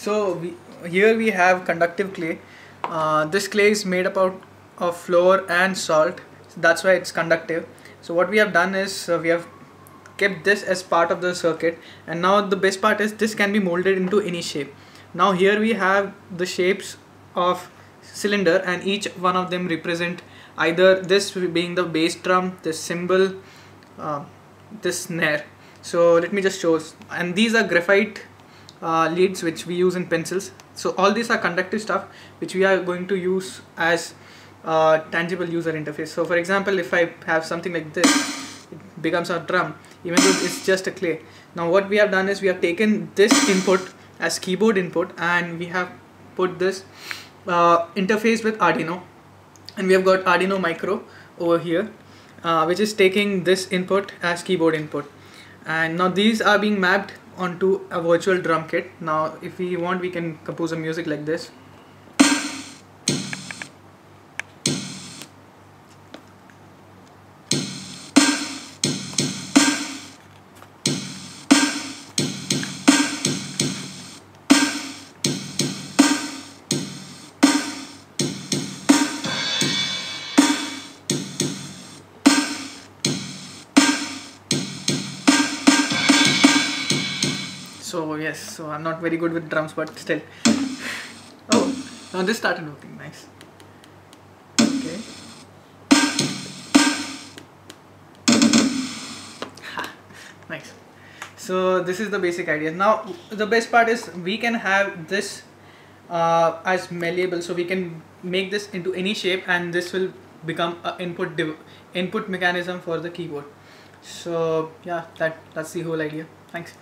So we, here we have conductive clay. Uh, this clay is made up out of flour and salt. So that's why it's conductive. So what we have done is uh, we have kept this as part of the circuit and now the best part is this can be molded into any shape. Now here we have the shapes of cylinder and each one of them represent either this being the bass drum, this cymbal, uh, this snare. So let me just show and these are graphite uh, leads which we use in pencils. So all these are conductive stuff which we are going to use as uh, tangible user interface. So for example if I have something like this it becomes a drum even though it's just a clay. Now what we have done is we have taken this input as keyboard input and we have put this uh, interface with Arduino. And we have got Arduino micro over here uh, which is taking this input as keyboard input. And now these are being mapped onto a virtual drum kit. Now if we want we can compose a music like this so yes so I'm not very good with drums but still. Oh now this started working nice. Okay. Nice. So this is the basic idea now the best part is we can have this uh, as malleable. So we can make this into any shape and this will become a input input mechanism for the keyboard. So yeah that that's the whole idea. Thanks